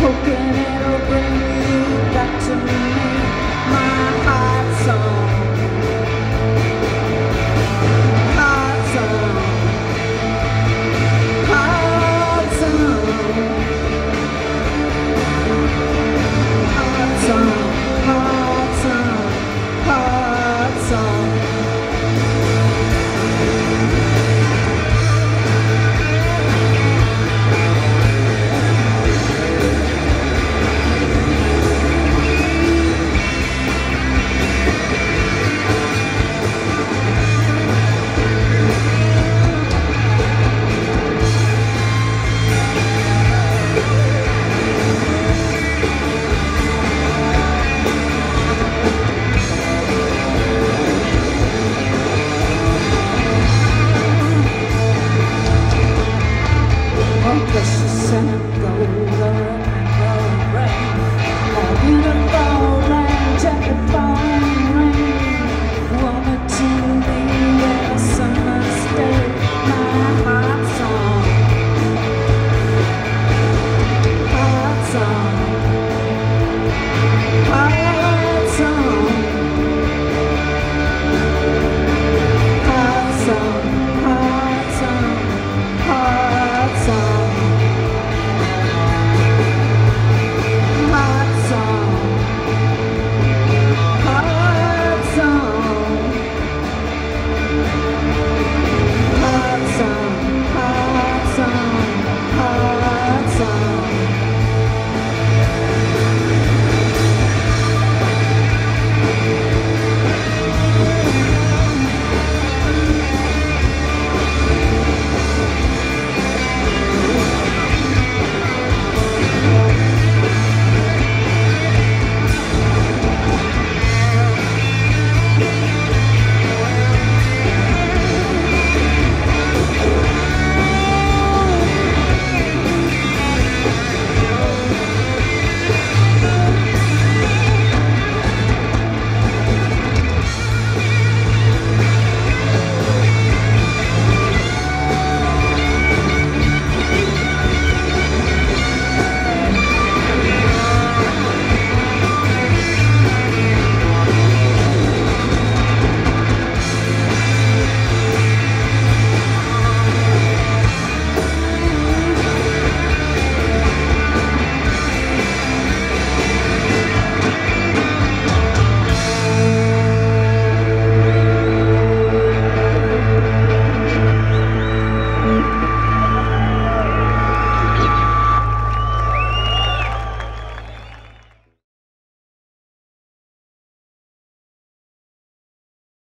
hoping it'll bring you back to me.